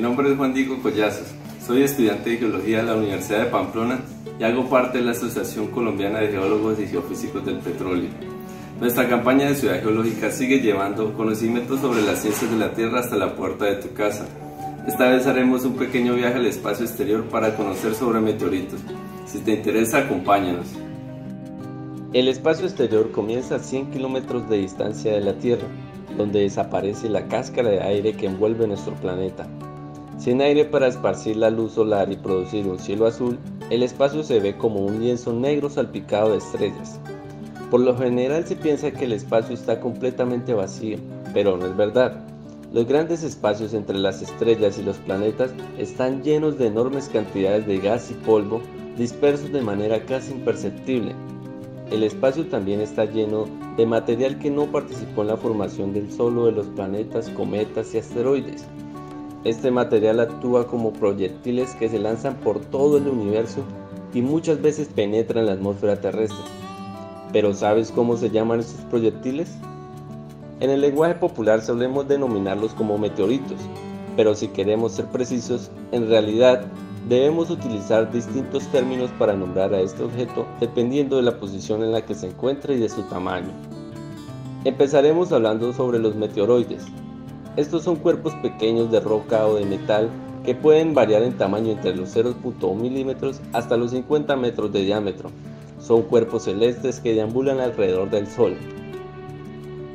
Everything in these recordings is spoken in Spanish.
nombre es Juan Diego Collazos, soy estudiante de Geología de la Universidad de Pamplona y hago parte de la Asociación Colombiana de Geólogos y Geofísicos del Petróleo. Nuestra campaña de Ciudad Geológica sigue llevando conocimientos sobre las ciencias de la Tierra hasta la puerta de tu casa. Esta vez haremos un pequeño viaje al espacio exterior para conocer sobre meteoritos. Si te interesa, acompáñanos. El espacio exterior comienza a 100 kilómetros de distancia de la Tierra, donde desaparece la cáscara de aire que envuelve nuestro planeta. Sin aire para esparcir la luz solar y producir un cielo azul, el espacio se ve como un lienzo negro salpicado de estrellas. Por lo general se piensa que el espacio está completamente vacío, pero no es verdad. Los grandes espacios entre las estrellas y los planetas están llenos de enormes cantidades de gas y polvo dispersos de manera casi imperceptible. El espacio también está lleno de material que no participó en la formación del solo de los planetas, cometas y asteroides. Este material actúa como proyectiles que se lanzan por todo el universo y muchas veces penetran la atmósfera terrestre. ¿Pero sabes cómo se llaman estos proyectiles? En el lenguaje popular solemos denominarlos como meteoritos, pero si queremos ser precisos, en realidad debemos utilizar distintos términos para nombrar a este objeto dependiendo de la posición en la que se encuentra y de su tamaño. Empezaremos hablando sobre los meteoroides. Estos son cuerpos pequeños de roca o de metal que pueden variar en tamaño entre los 0.1 milímetros hasta los 50 metros de diámetro son cuerpos celestes que deambulan alrededor del Sol.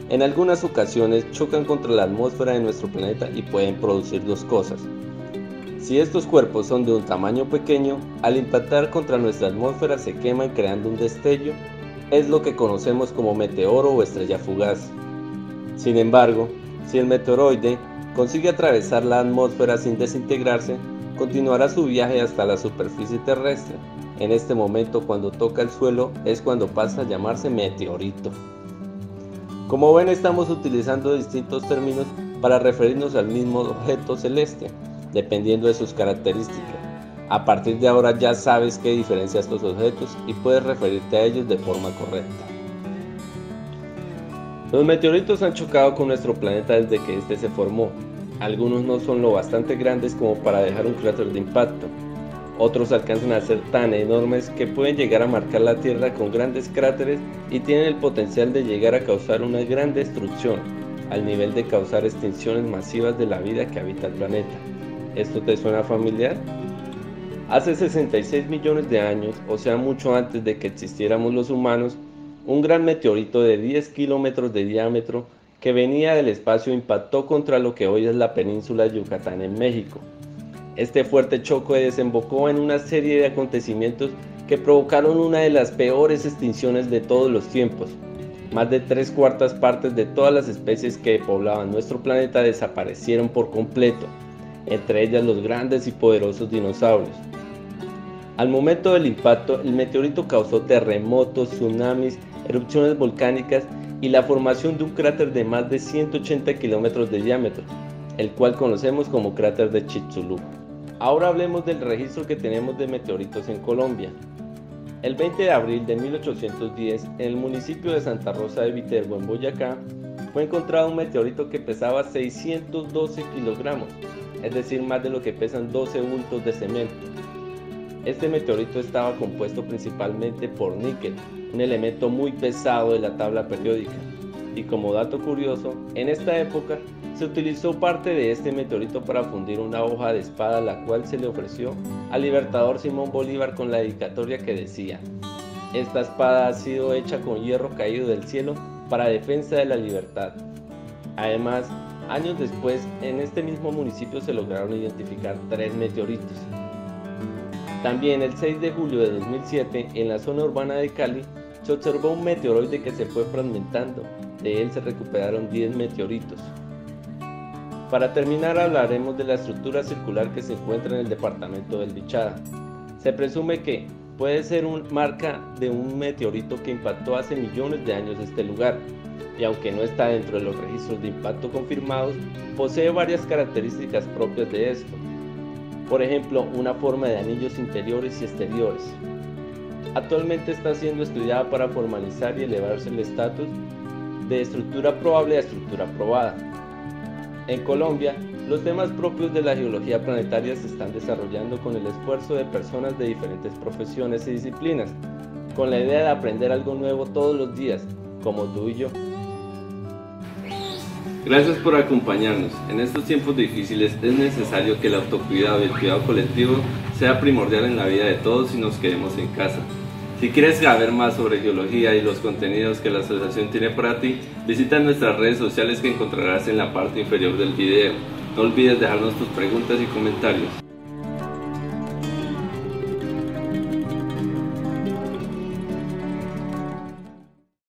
En algunas ocasiones chocan contra la atmósfera de nuestro planeta y pueden producir dos cosas. Si estos cuerpos son de un tamaño pequeño, al impactar contra nuestra atmósfera se queman creando un destello, es lo que conocemos como meteoro o estrella fugaz. Sin embargo, si el meteoroide consigue atravesar la atmósfera sin desintegrarse, continuará su viaje hasta la superficie terrestre en este momento cuando toca el suelo es cuando pasa a llamarse meteorito. Como ven estamos utilizando distintos términos para referirnos al mismo objeto celeste, dependiendo de sus características. A partir de ahora ya sabes qué diferencia estos objetos y puedes referirte a ellos de forma correcta. Los meteoritos han chocado con nuestro planeta desde que este se formó. Algunos no son lo bastante grandes como para dejar un cráter de impacto, otros alcanzan a ser tan enormes que pueden llegar a marcar la Tierra con grandes cráteres y tienen el potencial de llegar a causar una gran destrucción, al nivel de causar extinciones masivas de la vida que habita el planeta. ¿Esto te suena familiar? Hace 66 millones de años, o sea mucho antes de que existiéramos los humanos, un gran meteorito de 10 kilómetros de diámetro que venía del espacio impactó contra lo que hoy es la península de Yucatán en México este fuerte choque desembocó en una serie de acontecimientos que provocaron una de las peores extinciones de todos los tiempos. Más de tres cuartas partes de todas las especies que poblaban nuestro planeta desaparecieron por completo, entre ellas los grandes y poderosos dinosaurios. Al momento del impacto, el meteorito causó terremotos, tsunamis, erupciones volcánicas y la formación de un cráter de más de 180 kilómetros de diámetro, el cual conocemos como cráter de Chicxulub. Ahora hablemos del registro que tenemos de meteoritos en Colombia. El 20 de abril de 1810, en el municipio de Santa Rosa de Viterbo, en Boyacá, fue encontrado un meteorito que pesaba 612 kilogramos, es decir, más de lo que pesan 12 bultos de cemento. Este meteorito estaba compuesto principalmente por níquel, un elemento muy pesado de la tabla periódica. Y como dato curioso, en esta época se utilizó parte de este meteorito para fundir una hoja de espada la cual se le ofreció al libertador Simón Bolívar con la dedicatoria que decía, esta espada ha sido hecha con hierro caído del cielo para defensa de la libertad. Además, años después, en este mismo municipio se lograron identificar tres meteoritos. También el 6 de julio de 2007, en la zona urbana de Cali, se observó un meteoroide que se fue fragmentando. De él se recuperaron 10 meteoritos. Para terminar hablaremos de la estructura circular que se encuentra en el departamento del Bichada. Se presume que puede ser un marca de un meteorito que impactó hace millones de años este lugar, y aunque no está dentro de los registros de impacto confirmados, posee varias características propias de esto. Por ejemplo, una forma de anillos interiores y exteriores. Actualmente está siendo estudiada para formalizar y elevarse el estatus de estructura probable a estructura probada. En Colombia Los temas propios de la geología planetaria se están desarrollando con el esfuerzo de personas de diferentes profesiones y disciplinas, con la idea de aprender algo nuevo todos los días, como tú y yo. Gracias por acompañarnos. En estos tiempos difíciles es necesario que el autocuidado y el cuidado colectivo sea primordial en la vida de todos si nos quedemos en casa. Si quieres saber más sobre geología y los contenidos que la asociación tiene para ti, visita nuestras redes sociales que encontrarás en la parte inferior del video. No olvides dejarnos tus preguntas y comentarios.